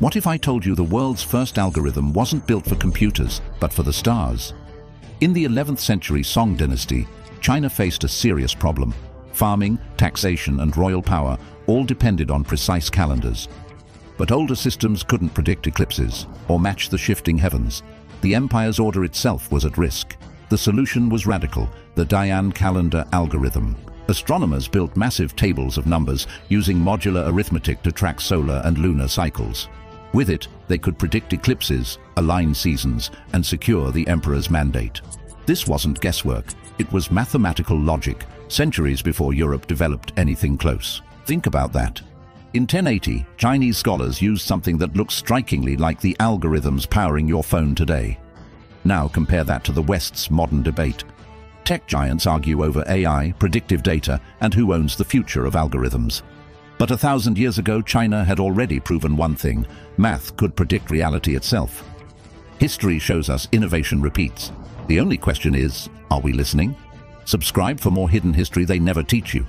What if I told you the world's first algorithm wasn't built for computers, but for the stars? In the 11th century Song dynasty, China faced a serious problem. Farming, taxation and royal power all depended on precise calendars. But older systems couldn't predict eclipses or match the shifting heavens. The empire's order itself was at risk. The solution was radical, the Dayan calendar algorithm. Astronomers built massive tables of numbers using modular arithmetic to track solar and lunar cycles. With it, they could predict eclipses, align seasons, and secure the emperor's mandate. This wasn't guesswork, it was mathematical logic, centuries before Europe developed anything close. Think about that. In 1080, Chinese scholars used something that looks strikingly like the algorithms powering your phone today. Now compare that to the West's modern debate. Tech giants argue over AI, predictive data, and who owns the future of algorithms. But a thousand years ago, China had already proven one thing. Math could predict reality itself. History shows us innovation repeats. The only question is, are we listening? Subscribe for more hidden history they never teach you.